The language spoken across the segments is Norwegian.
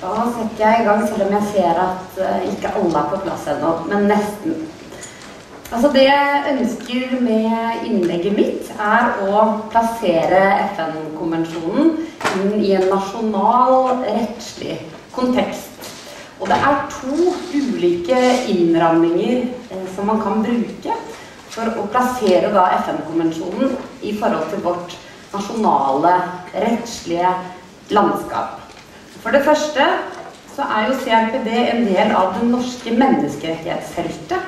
Da setter jeg i gang, selv om jeg ser at uh, ikke alle er på plass ennå. Men nesten. Altså Det jeg ønsker med innlegget mitt, er å plassere FN-konvensjonen inn i en nasjonal rettslig kontekst. Og det er to ulike innramminger eh, som man kan bruke for å plassere FN-konvensjonen i forhold til vårt nasjonale rettslige landskap. For det første så er jo CRPD en del av det norske menneskerettighetsfeltet.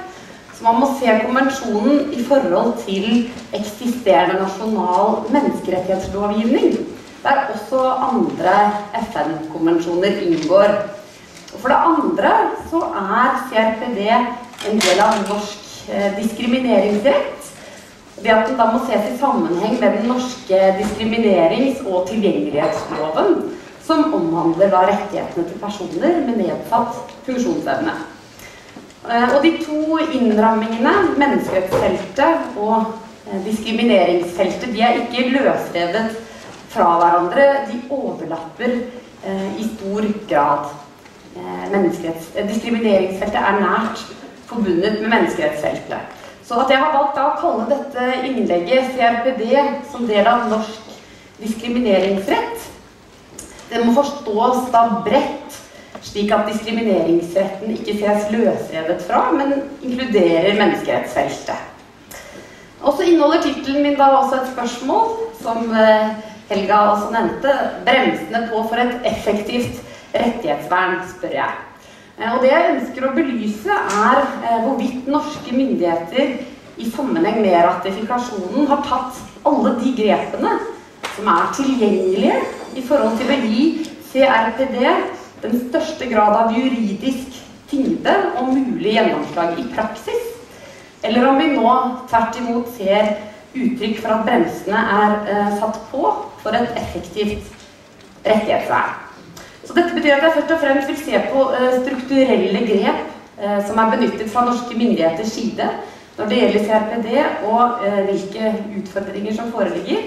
Så man må se konvensjonen i forhold til eksisterende nasjonal menneskerettighetslovgivning, der også andre FN-konvensjoner inngår. Og for det andre så er CRPD en del av norsk eh, diskrimineringsrett. Ved at den da må ses i sammenheng med den norske diskriminerings- og tilgjengelighetsloven som omhandler da rettighetene til personer med nedsatt funksjonsevne. Eh, og de to innrammingene, menneskerettsfeltet og eh, diskrimineringsfeltet, de er ikke løsrevet fra hverandre. De overlapper eh, i stor grad. diskrimineringsfeltet er nært forbundet med menneskerettsfeltet. Så at jeg har valgt å kalle dette innlegget CRPD som del av norsk diskrimineringsrett, det må forstås da bredt, slik at diskrimineringsretten ikke ses løsrevet fra, men inkluderer menneskerettsfeltet. Og så inneholder tittelen min da også et spørsmål, som eh, Helga også nevnte. 'Bremsene på for et effektivt rettighetsvern', spør jeg. Eh, og det jeg ønsker å belyse, er eh, hvorvidt norske myndigheter i sammenheng med ratifikasjonen har tatt alle de grepene som er tilgjengelige i forhold til å gi CRPD den største grad av juridisk tyngde og mulig gjennomslag i praksis. Eller om vi nå tvert imot ser uttrykk for at bremsene er eh, satt på for et effektivt rettighetsvern. Så dette betyr at jeg først og fremst vil se på eh, strukturelle grep eh, som er benyttet fra norske myndigheters side når det gjelder CRPD, og eh, hvilke utfordringer som foreligger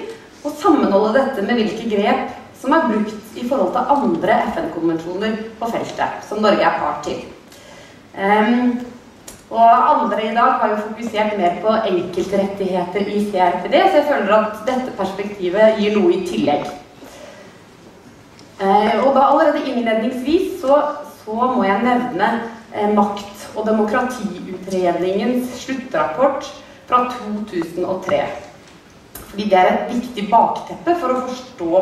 og sammenholde dette med hvilke grep som er brukt i forhold til andre FN-konvensjoner på feltet, som Norge er part til. Um, og andre i dag har jo fokusert mer på enkeltrettigheter i CRPD, så jeg føler at dette perspektivet gir noe i tillegg. Uh, og da allerede innledningsvis så, så må jeg nevne uh, makt- og demokratiutredningens sluttrapport fra 2003. Fordi det er et viktig bakteppe for å forstå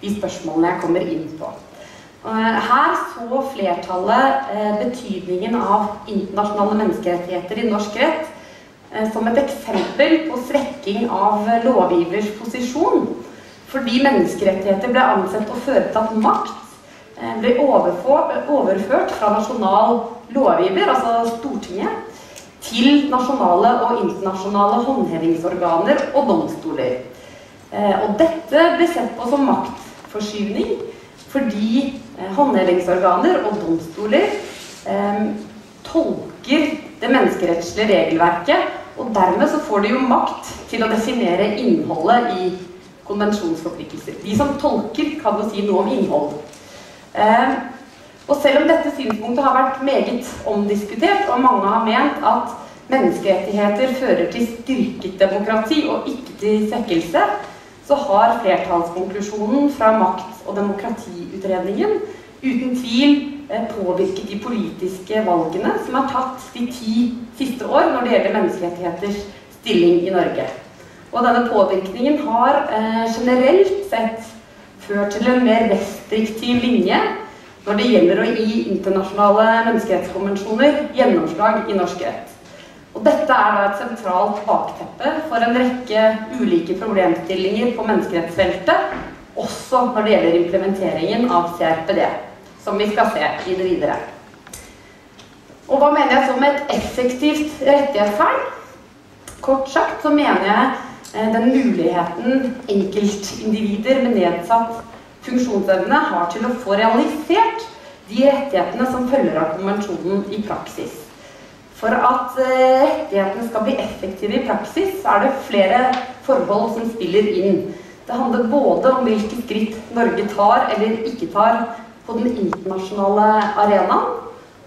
de spørsmålene jeg kommer inn på. Eh, her så flertallet eh, betydningen av internasjonale menneskerettigheter i norsk rett eh, som et eksempel på svekking av lovgivers posisjon. Fordi menneskerettigheter ble ansett å føre til at makt ble overført fra nasjonal lovgiver, altså Stortinget, til nasjonale og internasjonale håndhevingsorganer og domstoler. Eh, og dette ble sett på som maktforskyvning fordi eh, håndhevingsorganer og domstoler eh, tolker det menneskerettslige regelverket, og dermed så får de jo makt til å definere innholdet i konvensjonsforpliktelser. De som tolker, kan jo si noe om innhold. Og selv om dette synspunktet har vært meget omdiskutert, og mange har ment at menneskerettigheter fører til styrket demokrati og ikke til svekkelse, så har flertallskonklusjonen fra makt- og demokratiutredningen uten tvil eh, påvirket de politiske valgene som er tatt de ti siste år når det gjelder menneskerettigheters stilling i Norge. Og denne påvirkningen har eh, generelt sett ført til en mer restriktiv linje når det gjelder å gi internasjonale menneskerettskonvensjoner gjennomslag i norsk rett. Og dette er da et sentralt bakteppe for en rekke ulike problemstillinger på menneskerettsfeltet, også når det gjelder implementeringen av CRPD, som vi skal se i det videre. Og hva mener jeg så med et effektivt rettighetsvern? Kort sagt så mener jeg eh, den muligheten enkeltindivider med nedsatt funksjonsevne har til å få realisert de rettighetene som følger av konvensjonen i praksis. For at uh, rettighetene skal bli effektive i praksis, er det flere forhold som spiller inn. Det handler både om hvilke skritt Norge tar eller ikke tar på den internasjonale arenaen,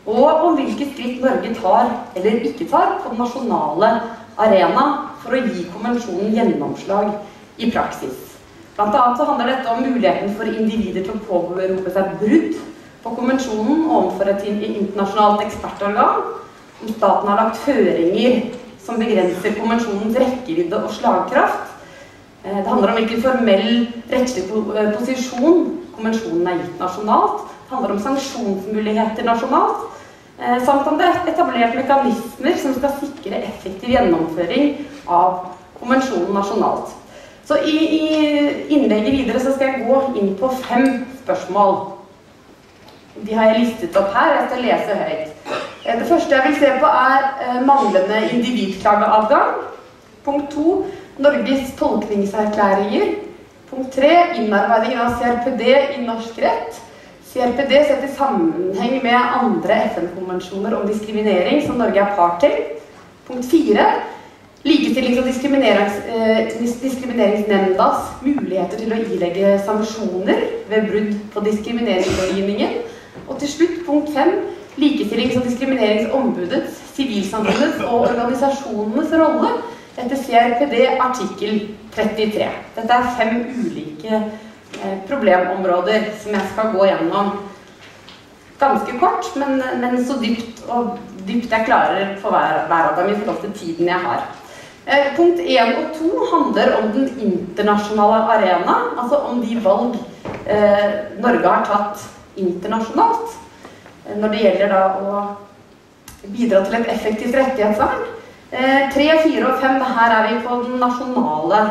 og om hvilke skritt Norge tar eller ikke tar på den nasjonale arena for å gi konvensjonen gjennomslag i praksis. Blant så handler dette om muligheten for individer til å påberope seg brudd på konvensjonen overfor et internasjonalt ekspertorgan, om staten har lagt føringer som begrenser konvensjonens rekkevidde og slagkraft. Eh, det handler om hvilken formell rettslig eh, posisjon konvensjonen er gitt nasjonalt. Det handler om sanksjonsmuligheter nasjonalt. Eh, samt om det er etablert mekanismer som skal sikre effektiv gjennomføring av konvensjonen nasjonalt. Så i, i innlegget videre så skal jeg gå inn på fem spørsmål. De har jeg listet opp her. Jeg skal lese høyt. Eh, det første jeg vil se på, er eh, manglende individklageadgang. Punkt to Norges tolkningserklæringer. Punkt tre innarbeidingen av CRPD i norsk rett. CRPD setter sammenheng med andre FN-konvensjoner om diskriminering som Norge er part til. Punkt fire likestillings- og eh, diskrimineringsnemndas muligheter til å ilegge sanksjoner ved brudd på diskrimineringslovgivningen. Og til slutt punkt fem likestillings- og diskrimineringsombudets, sivilsamfunnets og organisasjonenes rolle etter CRPD artikkel 33. Dette er fem ulike Eh, problemområder som jeg skal gå gjennom ganske kort, men, men så dypt og dypt jeg klarer for hver, hver av dem i forhold til tiden jeg har. Eh, punkt 1 og 2 handler om den internasjonale arena, altså om de valg eh, Norge har tatt internasjonalt eh, når det gjelder da å bidra til et effektivt rettighetsvern. Eh, 3, 4 og 5, her er vi på den nasjonale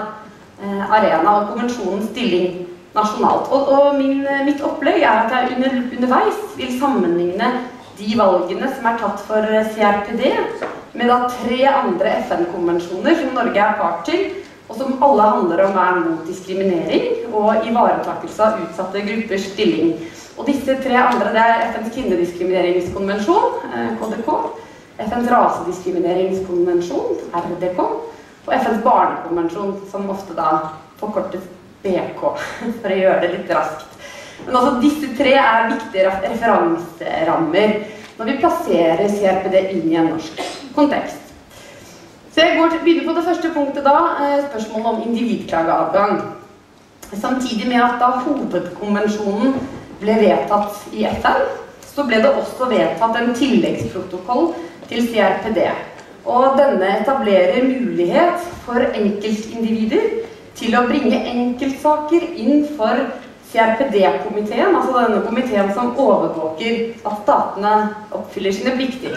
eh, arena og konvensjonens stilling nasjonalt. Og, mitt opplegg er at jeg under, underveis vil sammenligne de valgene som er tatt for CRPD, med da tre andre FN-konvensjoner som Norge er part til, og som alle handler om vern mot diskriminering og ivaretakelse av utsatte gruppers stilling. Og disse tre andre det er FNs kvinnediskrimineringskonvensjon, eh, KDK, FNs rasediskrimineringskonvensjon, RDK, og FNs barnekonvensjon, som ofte da forkortes BK, for å gjøre det litt raskt. Men altså, disse tre er viktige referanserammer når vi plasserer CRPD inn i en norsk kontekst. Så jeg går begynner på det første punktet da, eh, spørsmålet om individklageadgang. Samtidig med at da hovedkonvensjonen ble vedtatt i FN, så ble det også vedtatt en tilleggsprotokoll til CRPD. Og denne etablerer mulighet for enkeltindivider til å bringe enkeltsaker inn for CRPD-komiteen, altså denne komiteen som overvåker at statene oppfyller sine plikter.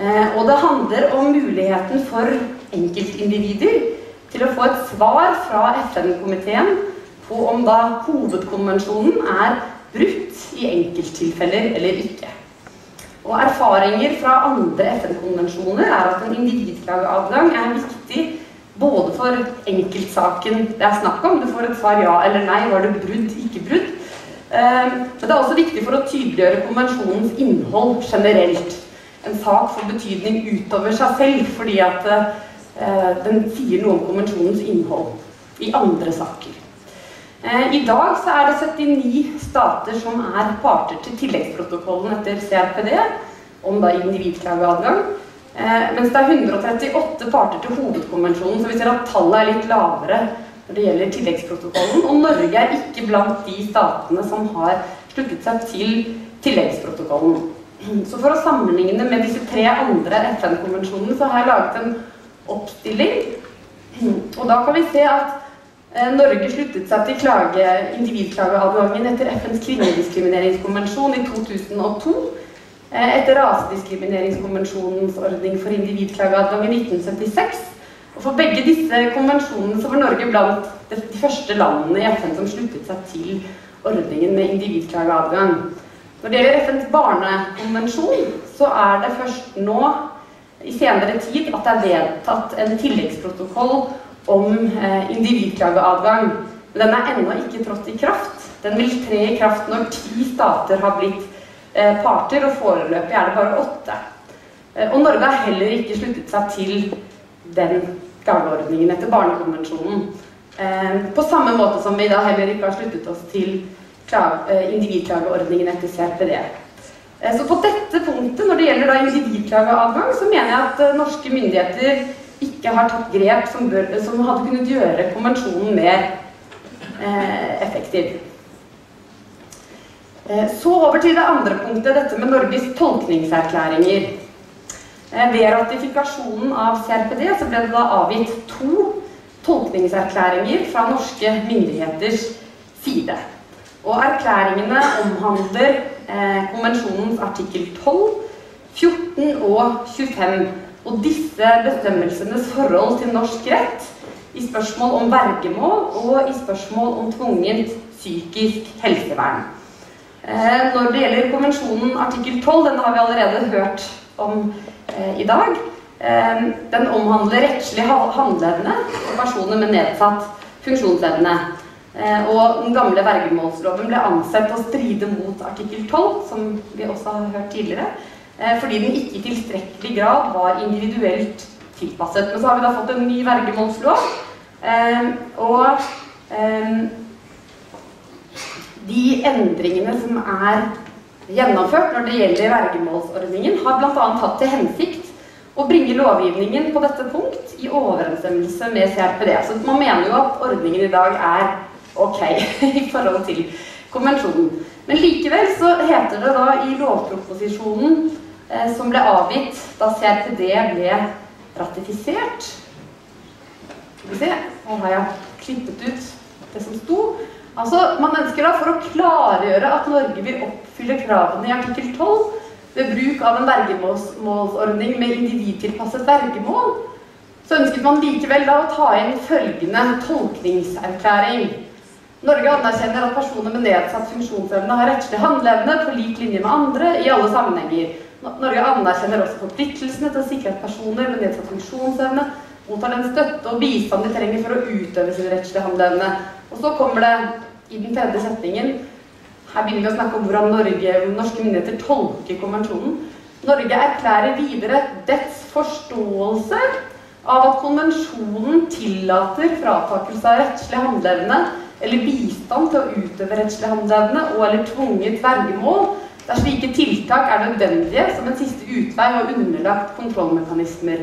Eh, og det handler om muligheten for enkeltindivider til å få et svar fra FN-komiteen på om da hovedkonvensjonen er brutt i enkelttilfeller eller ikke. Og erfaringer fra andre FN-konvensjoner er at en individklageadgang er viktig både for enkeltsaken det er snakk om, du får et svar ja eller nei, var det brudd, ikke brudd. Ehm, men det er også viktig for å tydeliggjøre konvensjonens innhold generelt. En sak får betydning utover seg selv fordi at eh, den sier noe om konvensjonens innhold i andre saker. Eh, I dag så er det 79 stater som er parter til tilleggsprotokollen etter CRPD om da individklageadgang. Eh, mens det er 138 parter til hovedkonvensjonen, så vi ser at tallet er litt lavere når det gjelder tilleggsprotokollen. Og Norge er ikke blant de statene som har sluttet seg til tilleggsprotokollen. Så for å sammenligne med disse tre andre FN-konvensjonene, så har jeg laget en oppstilling. Og da kan vi se at eh, Norge sluttet seg til klage, individklageadgangen etter FNs kvinnediskrimineringskonvensjon i 2002. Eh, etter rasediskrimineringskonvensjonens ordning for individklageadgang i 1976. Og For begge disse konvensjonene så var Norge blant de første landene i FN som sluttet seg til ordningen med individklageadgang. Når det gjelder FNs barnekonvensjon, så er det først nå i senere tid at det er vedtatt en tilleggsprotokoll om eh, individklageadgang. Men den er ennå ikke trådt i kraft. Den vil tre i kraft når ti stater har blitt Eh, parter, og foreløpig er det bare åtte. Eh, og Norge har heller ikke sluttet seg til den gaveordningen etter Barnekonvensjonen. Eh, på samme måte som vi da heller ikke har sluttet oss til individklageordningen etter CRPD. Så på dette punktet, når det gjelder individklageadgang, så mener jeg at norske myndigheter ikke har tatt grep som, bør, som hadde kunnet gjøre konvensjonen mer eh, effektiv. Eh, så over til det andre punktet, dette med Norges tolkningserklæringer. Eh, ved ratifikasjonen av CRPD så ble det da avgitt to tolkningserklæringer fra norske myndigheters side. Og erklæringene omhandler eh, konvensjonens artikkel 12, 14 og 25 og disse bestemmelsenes forhold til norsk rett i spørsmål om vergemål og i spørsmål om tvungent psykisk helsevern. Eh, når det gjelder konvensjonen artikkel 12, den har vi allerede hørt om eh, i dag. Eh, den omhandler rettslig handleevne for personer med nedsatt funksjonsevne. Eh, og den gamle vergemålsloven ble ansett å stride mot artikkel 12, som vi også har hørt tidligere. Eh, fordi den ikke i tilstrekkelig grad var individuelt tilpasset. Men så har vi da fått en ny vergemålslov. Eh, og de endringene som er gjennomført når det gjelder vergemålsordningen, har bl.a. hatt til hensikt å bringe lovgivningen på dette punkt i overensstemmelse med CRPD. Så man mener jo at ordningen i dag er ok i forhold til konvensjonen. Men likevel så heter det da i lovproposisjonen Eh, som ble avgitt da CRPD ble ratifisert. Skal vi se, Nå har jeg klippet ut det som sto. Altså, Man ønsker da for å klargjøre at Norge vil oppfylle kravene i artikkel 12 ved bruk av en vergemålsordning med individtilpasset vergemål, så ønsket man likevel da å ta inn følgende tolkningserklæring. Norge anerkjenner at personer med nedsatt funksjonsevne har rettslig handleevne på lik linje med andre i alle sammenhenger. Norge anerkjenner også forpliktelsene til å sikre at personer med nedsatt funksjonsevne mottar den støtte og bistand de trenger for å utøve sin rettslige handleevne. Og så kommer det i den tredje setningen Her begynner vi å snakke om hvordan Norge, norske myndigheter tolker konvensjonen. Norge erklærer videre dets forståelse av at konvensjonen tillater fratakelse av rettslig handleevne eller bistand til å utøve rettslig handleevne og eller tvunget vergemål der slike tiltak er nødvendige som en siste utvei og underlagt kontrollmekanismer.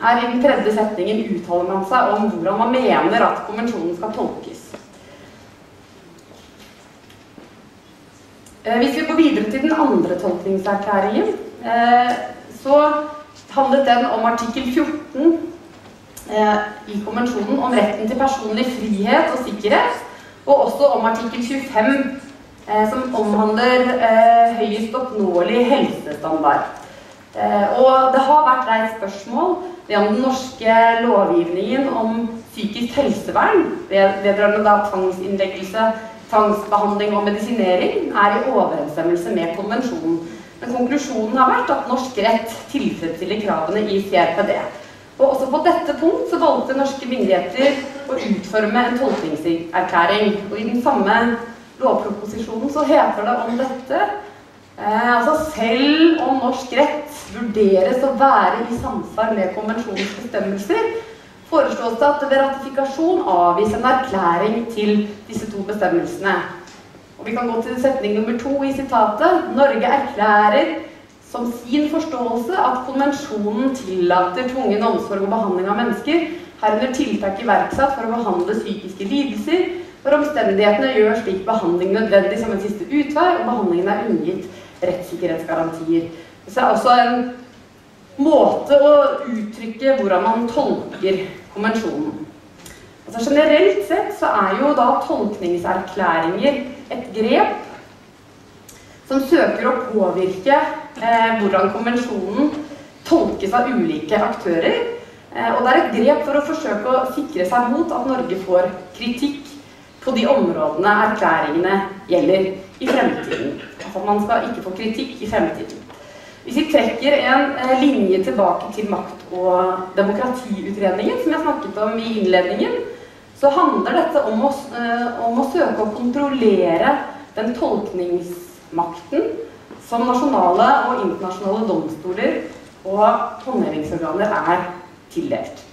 Her i den tredje setningen uttaler man seg om hvordan man mener at konvensjonen skal tolkes. Eh, hvis vi går videre til den andre tolkningserklæringen, eh, så handlet den om artikkel 14 eh, i konvensjonen om retten til personlig frihet og sikkerhet, og også om artikkel 25 Eh, som omhandler eh, høyest oppnåelig helsestandard. Eh, og det har vært reist spørsmål ved om den norske lovgivningen om psykisk helsevern vedrørende da tvangsinnleggelse, tvangsbehandling og medisinering er i overensstemmelse med konvensjonen. Men konklusjonen har vært at norsk rett tilfredsstiller kravene i CRPD. Og også på dette punkt så valgte norske myndigheter å utforme en tolkningserklæring. Og i den samme lovproposisjonen så heter det om dette eh, altså Selv om norsk rett vurderes å være i samsvar med konvensjonens bestemmelser, foreslås det at det ved ratifikasjon avgis en erklæring til disse to bestemmelsene. Og Vi kan gå til setning nummer to i sitatet. Norge erklærer som sin forståelse at konvensjonen tillater tvungen omsorg og behandling av mennesker, herunder tiltak iverksatt for å behandle psykiske lidelser, hvor omstendighetene gjør slik behandling nødvendig som en siste utvei, og behandlingen er unngitt rettssikkerhetsgarantier. Så er også en måte å uttrykke hvordan man tolker konvensjonen. Altså Generelt sett så er jo da tolkningserklæringer et grep som søker å påvirke hvordan konvensjonen tolkes av ulike aktører. Eh, og det er et grep for å forsøke å sikre seg mot at Norge får kritikk på de områdene erklæringene gjelder i fremtiden. Altså man skal ikke få kritikk i fremtiden. Hvis vi trekker en eh, linje tilbake til makt- og demokratiutredningen, som jeg snakket om i innledningen, så handler dette om å, eh, om å søke å kontrollere den tolkningsmakten som nasjonale og internasjonale domstoler og håndhevingsorganer er tildelt.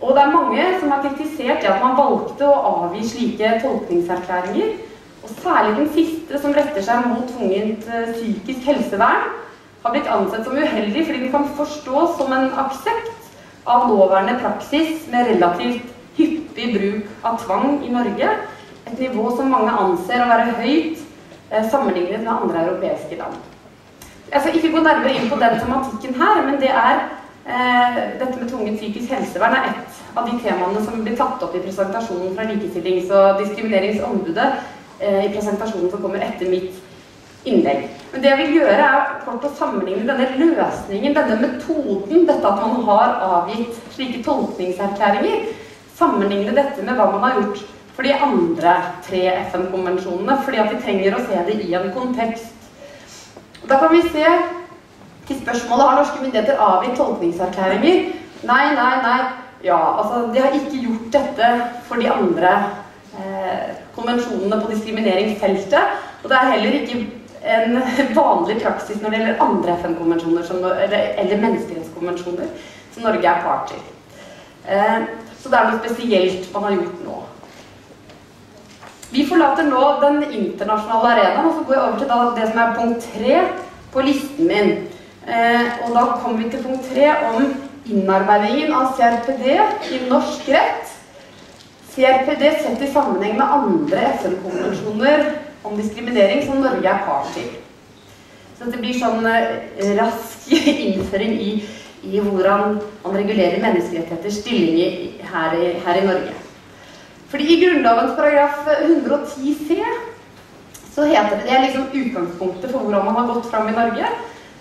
Og det er mange som har kritisert det at man valgte å avgi slike tolkningserklæringer. Og særlig den siste, som retter seg mot tvungent uh, psykisk helsevern, har blitt ansett som uheldig fordi den kan forstås som en aksept av nåværende praksis med relativt hyppig bruk av tvang i Norge. Et nivå som mange anser å være høyt sammenlignet med andre europeiske land. Jeg skal ikke gå nærmere inn på den tematikken her, men det er eh, dette med tvungent psykisk helsevern er et av de temaene som blir tatt opp i presentasjonen fra Likestillings- og diskrimineringsombudet eh, i presentasjonen som kommer etter mitt innlegg. Men det jeg vil gjøre, er kort å sammenligne denne løsningen, denne metoden, dette at man har avgitt slike tolkningserklæringer, sammenligne dette med hva man har gjort for de andre tre FN-konvensjonene, fordi at vi trenger å se det i en kontekst. Da kan vi se til spørsmålet har norske myndigheter avgitt tolkningserklæringer. Nei, nei, nei. Ja, altså de har ikke gjort dette for de andre eh, konvensjonene på diskrimineringsfeltet. Og det er heller ikke en vanlig praksis når det gjelder andre FN-konvensjoner eller, eller menneskerettskonvensjoner som Norge er part til. Eh, så det er noe spesielt man har gjort nå. Vi forlater nå den internasjonale arenaen, og så går jeg over til det som er punkt tre på listen min. Eh, og da kommer vi til punkt tre om innarbeidingen av CRPD i norsk rett. CRPD sett i sammenheng med andre FN-konvensjoner om diskriminering som Norge er part til. Så det blir sånn eh, rask innføring i, i, hvordan man regulerer menneskerettigheters stilling her, i, her i Norge. Fordi i Grunnlovens paragraf 110 c så heter det det er liksom utgangspunktet for hvordan man har gått fram i Norge.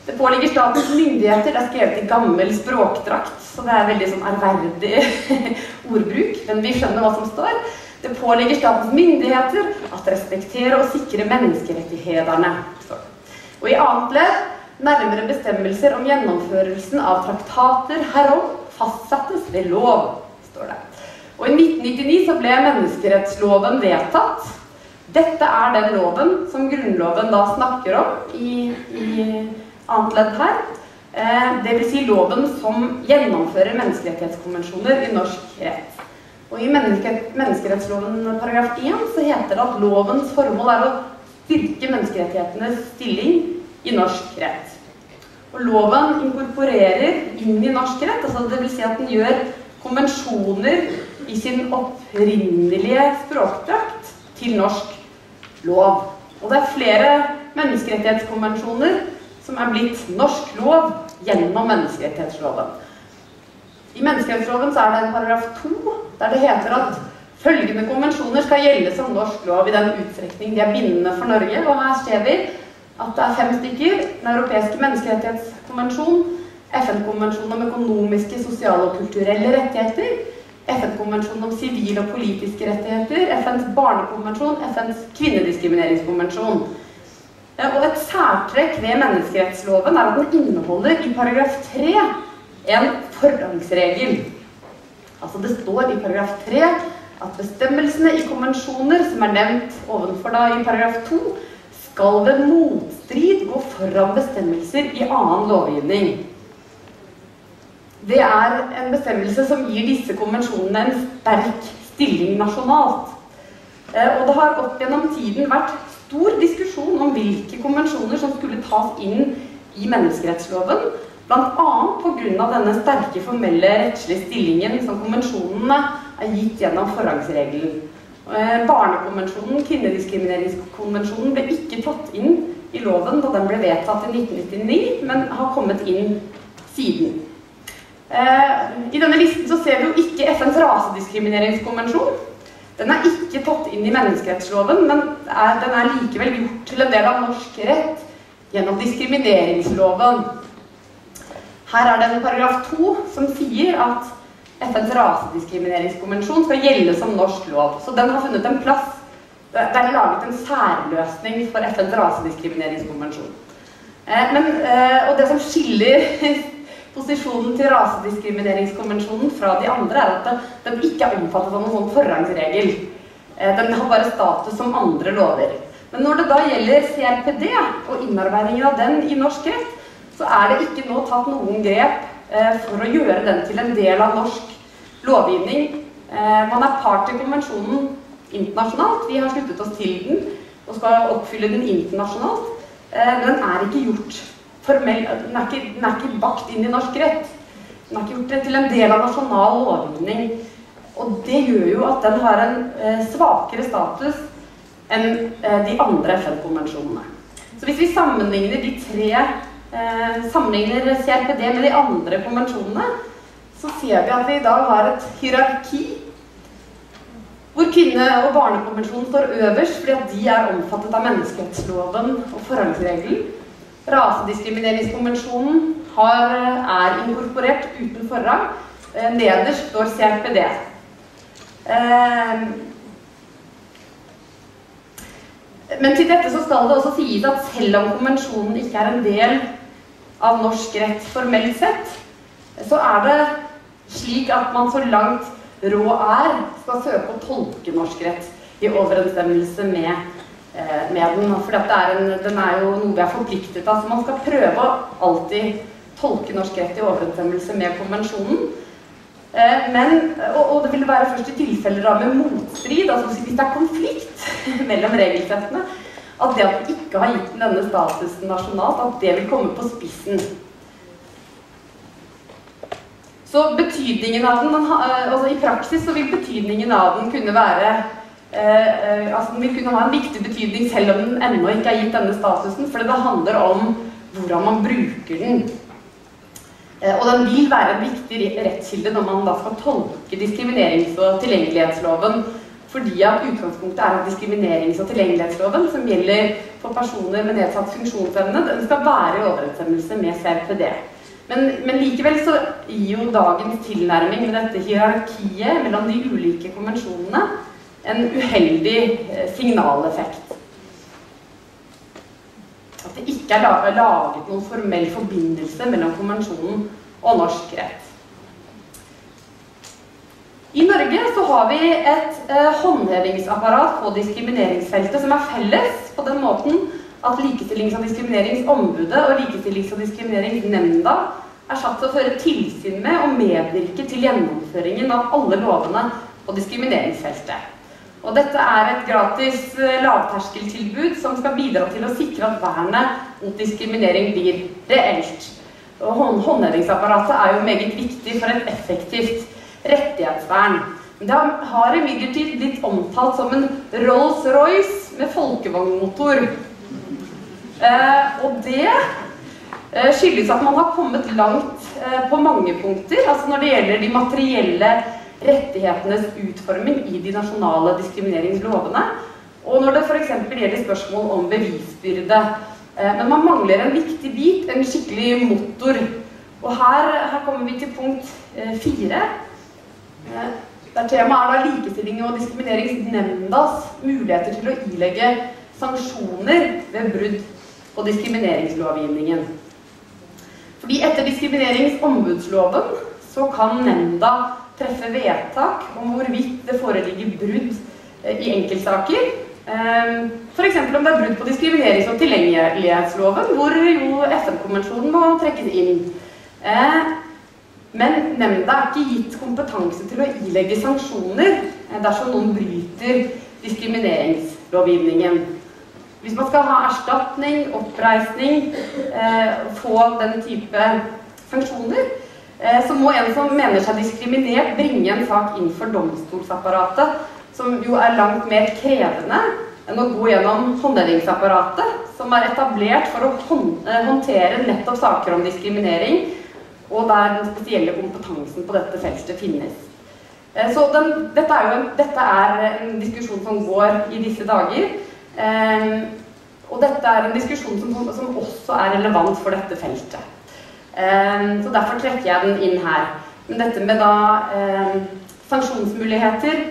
Det påligger statens myndigheter. Det er skrevet i gammel språkdrakt, så det er veldig sånn ærverdig ordbruk. Men vi skjønner hva som står. Det påligger statens myndigheter at respektere og sikre menneskerettighetene. Og i annet ledd nærmere bestemmelser om gjennomførelsen av traktater herom fastsettes ved lov, står det. Og i 1999 så ble menneskerettsloven vedtatt. Dette er den loven som Grunnloven da snakker om i, i annet ledd her. Eh, vil si loven som gjennomfører menneskerettighetskonvensjoner i norsk rett. Og I menneskerettsloven paragraf 1 så heter det at lovens formål er å styrke menneskerettighetenes stilling i norsk rett. Og Loven inkorporerer inn i norsk rett, altså vil si at den gjør konvensjoner i sin opprinnelige språkdrakt til norsk lov. Og det er flere menneskerettighetskonvensjoner som er blitt norsk lov gjennom menneskerettighetsloven. I menneskerettsloven så er det en paragraf 2 der det heter at følgende konvensjoner skal gjelde som norsk lov i den utstrekning de er bindende for Norge. Og her ser vi at det er fem stykker. Den europeiske menneskerettighetskonvensjon, FN-konvensjonen om økonomiske, sosiale og kulturelle rettigheter, FN-konvensjonen om sivile og politiske rettigheter, FNs barnekonvensjon, FNs kvinnediskrimineringskonvensjon. Eh, og et særtrekk ved menneskerettsloven er at den inneholder i paragraf 3 en forrangsregel. Altså det står i paragraf 3 at bestemmelsene i konvensjoner som er nevnt ovenfor da i paragraf 2, skal ved motstrid gå foran bestemmelser i annen lovgivning det er en bestemmelse som gir disse konvensjonene en sterk stilling nasjonalt. Eh, og det har opp gjennom tiden vært stor diskusjon om hvilke konvensjoner som skulle tas inn i menneskerettsloven, bl.a. pga. denne sterke formelle rettslige stillingen som konvensjonene er gitt gjennom forrangsregelen. Eh, barnekonvensjonen, kvinnediskrimineringskonvensjonen, ble ikke tatt inn i loven da den ble vedtatt i 1999, men har kommet inn siden. Eh, I denne listen så ser vi jo ikke FNs rasediskrimineringskonvensjon. Den er ikke tatt inn i menneskerettsloven, men den er likevel gjort til en del av norsk rett gjennom diskrimineringsloven. Her er det en paragraf 2 som sier at FNs rasediskrimineringskonvensjon skal gjelde som norsk lov. Så den har funnet en plass. Det er laget en særløsning for FNs rasediskrimineringskonvensjon. Eh, men, eh, og det som skiller Posisjonen til rasediskrimineringskonvensjonen fra de andre er at den ikke er omfattet av noen sånn forrangsregel. Eh, den har bare status som andre lover. Men når det da gjelder CRPD og innarbeidingen av den i norsk rett, så er det ikke nå tatt noen grep eh, for å gjøre den til en del av norsk lovgivning. Eh, man er part i konvensjonen internasjonalt. Vi har sluttet oss til den. og skal oppfylle den internasjonalt, Men den er ikke gjort formell, den er, ikke, den er ikke bakt inn i norsk rett. Den er ikke gjort til en del av nasjonal lovgivning. Og det gjør jo at den har en eh, svakere status enn eh, de andre FN-konvensjonene. Så hvis vi sammenligner de tre eh, sammenligner CRPD med de andre konvensjonene, så ser vi at vi i dag har et hierarki hvor kvinne- og barnekonvensjonen står øverst fordi at de er omfattet av menneskerettsloven og forholdsregelen. Rasediskrimineringskonvensjonen har, er inkorporert uten forrang. Eh, nederst står CRPD. Eh, men til dette skal det også sies at selv om konvensjonen ikke er en del av norsk rett formelt sett, så er det slik at man så langt råd er, skal søke å tolke norsk rett i overensstemmelse med, med den. For den er jo noe vi er forpliktet av. Så man skal prøve å alltid tolke norsk rett i overensstemmelse med konvensjonen. Eh, men, og, og, det vil være først i tilfeller med motstrid, altså hvis det er konflikt mellom regelsettene, at det at vi ikke har gitt den denne statusen nasjonalt, at det vil komme på spissen. Så betydningen av den, eh, altså I praksis så vil betydningen av den kunne være eh, eh, altså Den vil kunne ha en viktig betydning selv om den ennå ikke er gitt denne statusen, for det handler om hvordan man bruker den. Eh, og den vil være en viktig rettskilde når man da skal tolke diskriminerings- og tilgjengelighetsloven. Fordi at utgangspunktet er at diskriminerings- og tilgjengelighetsloven, som gjelder for personer med nedsatt funksjonsevne, den skal være i overensstemmelse med CRPD. Men, men, likevel så gir jo dagens tilnærming med dette hierarkiet mellom de ulike konvensjonene en uheldig eh, signaleffekt. At det ikke er laget noen formell forbindelse mellom konvensjonen og norsk rett. I Norge så har vi et eh, håndhevingsapparat på diskrimineringsfeltet som er felles på den måten at Likestillings- og diskrimineringsombudet og Likestillings- og diskrimineringsnemnda er satt til å føre tilsyn med og medvirke til gjennomføringen av alle lovene på diskrimineringsfeltet. Og dette er et gratis eh, lavterskeltilbud som skal bidra til å sikre at vernet mot diskriminering blir reelt. Og Håndhevingsapparatet er jo meget viktig for et effektivt rettighetsvern. Det har imidlertid blitt omtalt som en Rolls-Royce med folkevognmotor. Eh, og det eh, skyldes at man har kommet langt på mange punkter, altså når det gjelder de materielle rettighetenes utforming i de nasjonale diskrimineringslovene, og når det f.eks. gjelder spørsmål om bevisbyrde. Men man mangler en viktig bit, en skikkelig motor. Og her, her kommer vi til punkt fire. Der temaet er da likestilling og diskrimineringsnemndas muligheter til å ilegge sanksjoner ved brudd på diskrimineringslovgivningen. Fordi etter diskrimineringsombudsloven så kan nemnda treffe vedtak om hvorvidt det foreligger brudd eh, i enkeltsaker. Ehm, F.eks. om det er brudd på diskriminerings- og tilgjengelighetsloven, hvor jo FN-konvensjonen må trekkes inn. Eh, men nemnda er ikke gitt kompetanse til å ilegge sanksjoner eh, dersom noen bryter diskrimineringslovgivningen. Hvis man skal ha erstatning, oppreisning, eh, få den type sanksjoner, eh, så må en som mener seg diskriminert, bringe en sak inn for domstolsapparatet, som jo er langt mer krevende enn å gå gjennom håndhevingsapparatet, som er etablert for å eh, håndtere nettopp saker om diskriminering, og der den spesielle kompetansen på dette feltet finnes. Eh, så den, dette, er en, dette, er en, diskusjon som går i disse dager. Og dette er en diskusjon som, som, også er relevant for dette feltet. Um, så derfor trekker jeg den inn her. Men dette med da um, sanksjonsmuligheter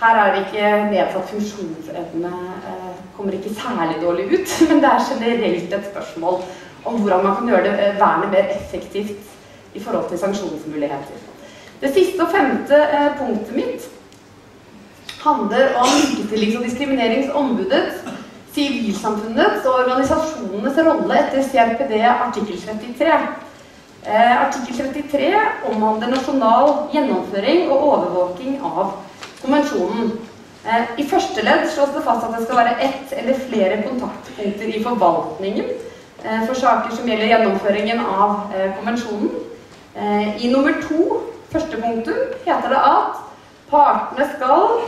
Her er det ikke nedsatt funksjonsevne uh, kommer ikke særlig dårlig ut, men det er generelt et spørsmål om hvordan man kan gjøre det uh, vernet mer effektivt i forhold til sanksjonsmuligheter. Det siste og femte uh, punktet mitt handler om likestillings- og diskrimineringsombudets, sivilsamfunnets og organisasjonenes rolle etter CRPD artikkel 33. Eh, artikkel 33 omhandler nasjonal gjennomføring og overvåking av konvensjonen. Eh, I første ledd slås det fast at det skal være ett eller flere kontaktpunkter i forvaltningen eh, for saker som gjelder gjennomføringen av konvensjonen. I nummer to, første punktum, heter det at partene skal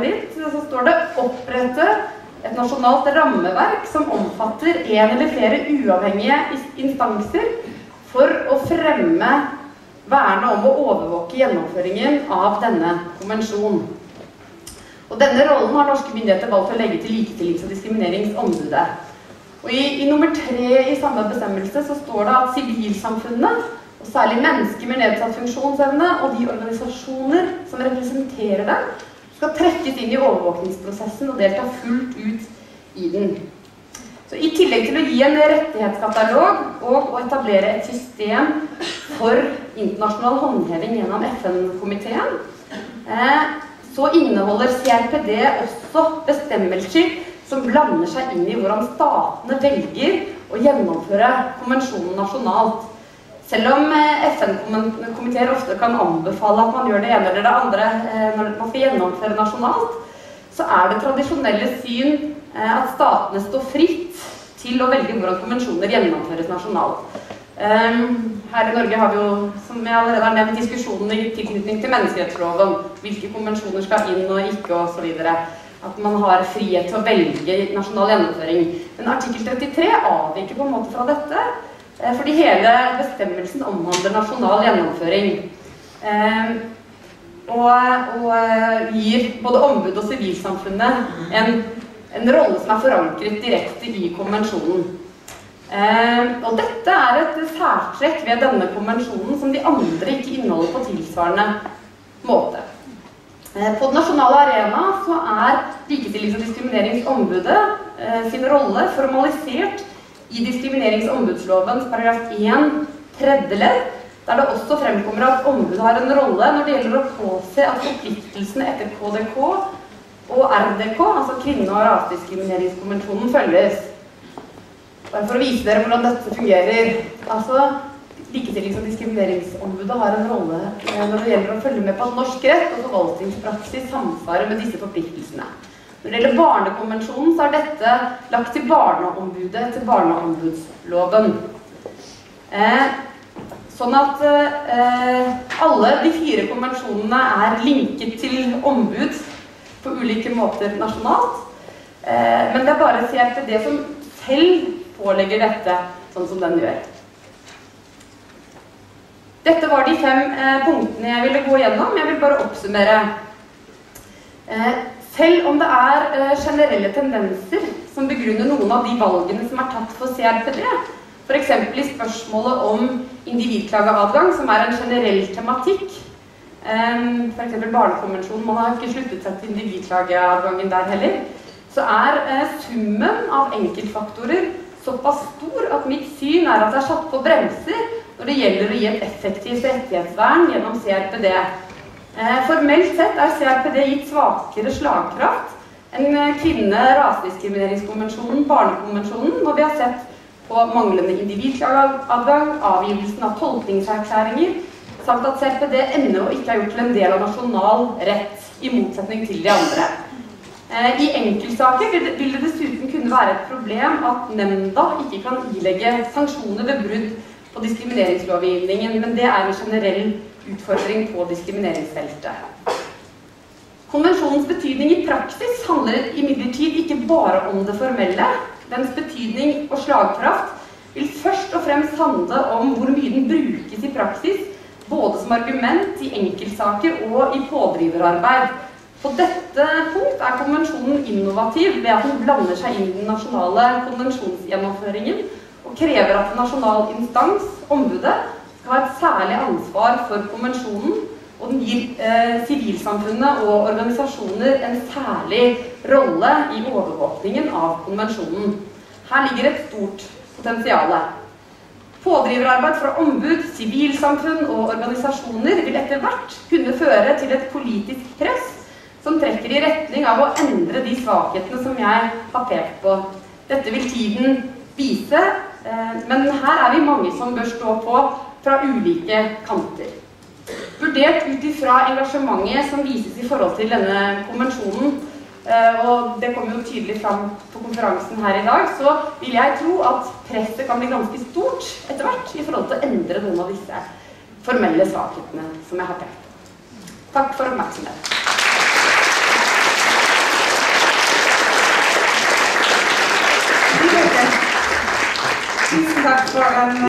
dit, så står det opprette et nasjonalt rammeverk som omfatter en eller flere uavhengige instanser for å fremme, verne om å overvåke gjennomføringen av denne konvensjonen. Og Denne rollen har norske myndigheter valgt å legge til Likestillings- og diskrimineringsombudet. Og i, i, nummer tre i samme bestemmelse så står det at sivilsamfunnet, og særlig mennesker med nedsatt funksjonsevne, og de organisasjoner som representerer dem, skal trekkes inn i overvåkningsprosessen og delta fullt ut i den. Så I tillegg til å gi en rettighetskatalog og å etablere et system for internasjonal håndheving gjennom FN-komiteen, eh, så inneholder CRPD også bestemmelser som blander seg inn i hvordan statene velger å gjennomføre konvensjonen nasjonalt. Selv om eh, FN-komiteer ofte kan anbefale at man gjør det ene eller det andre eh, når man skal gjennomføre nasjonalt, så er det tradisjonelle syn at statene står fritt til å velge hvordan konvensjoner gjennomføres nasjonalt. Um, her i Norge har vi jo, som jeg allerede har nevnt, diskusjonen i tilknytning til menneskerettsloven. Hvilke konvensjoner skal inn og ikke osv. At man har frihet til å velge nasjonal gjennomføring. Men artikkel 33 avviker på en måte fra dette. Eh, fordi hele bestemmelsen omhandler nasjonal gjennomføring. Um, og, og, eh, gir både ombud og sivilsamfunnet en, en rolle som er forankret direkte i konvensjonen. Eh, og dette er et særtrekk ved denne konvensjonen som de andre ikke inneholder på tilsvarende måte. Eh, på den nasjonale arena så er Likestillings- og diskrimineringsombudet eh, sin rolle formalisert i diskrimineringsombudslovens paragraf 1 tredje der det også fremkommer at ombudet har en rolle når det gjelder å påse at forpliktelsene etter KDK og RDK, altså kvinne- og rasediskrimineringskonvensjonen, følges. Bare for å vise dere hvordan dette fungerer. Altså, Likestillings- og diskrimineringsombudet har en rolle eh, når det gjelder å følge med på at norsk rett og forvaltningspraksis samsvarer med disse forpliktelsene. Når det gjelder Barnekonvensjonen, så er dette lagt til Barneombudet til Barneombudsloven. Eh, sånn at eh, alle de fire konvensjonene er linket til ombud på ulike måter nasjonalt. Eh, men det er bare CRPD som selv pålegger dette sånn som den gjør. Dette var de fem eh, punktene jeg ville gå gjennom. Jeg vil bare oppsummere. Eh, selv om det er eh, generelle tendenser som begrunner noen av de valgene som er tatt for CRPD, f.eks. i spørsmålet om individklageadgang, som er en generell tematikk, eh, f.eks. Barnekonvensjonen, man har ikke sluttet seg til individklageadgangen der heller, så er eh, summen av enkeltfaktorer såpass stor at mitt syn er at det er satt på bremser når det gjelder å gi et effektivt rettighetsvern gjennom CRPD. Eh, formelt sett er CRPD gitt svakere slagkraft enn eh, kvinne-, rasediskrimineringskonvensjonen, barnekonvensjonen, når vi har sett på manglende individklageadgang, avgivelsen av tolkningserklæringer, samt at CRPD ennå ikke er gjort til en del av nasjonal rett, i motsetning til de andre. Eh, I enkeltsaker vil det dessuten kunne være et problem at nemnda ikke kan ilegge sanksjoner ved brudd på diskrimineringslovgivningen, men det er en generell utfordring på diskrimineringsfeltet. Konvensjonens betydning i praksis handler imidlertid ikke bare om det formelle. Dens betydning og slagkraft vil først og fremst handle om hvor mye den brukes i praksis, både som argument i enkeltsaker og i pådriverarbeid. På dette punkt er konvensjonen innovativ ved at den blander seg inn i den nasjonale konvensjonsgjennomføringen og krever at en nasjonal instans, ombudet, skal ha et særlig ansvar for konvensjonen, og den gir eh, sivilsamfunnet og organisasjoner en særlig rolle i overvåkningen av konvensjonen. Her ligger et stort potensial. Pådriverarbeid fra ombud, sivilsamfunn og organisasjoner vil etter hvert kunne føre til et politisk press som trekker i retning av å endre de svakhetene som jeg har pekt på. Dette vil tiden vise, eh, men her er vi mange som bør stå på fra ulike kanter. Vurdert ut ifra engasjementet som vises i forhold til denne konvensjonen, og det kommer jo tydelig fram på konferansen her i dag, så vil jeg tro at presset kan bli ganske stort etter hvert i forhold til å endre noen av disse formelle svakhetene som jeg har pekt på. Takk for oppmerksomheten. Tusen takk for en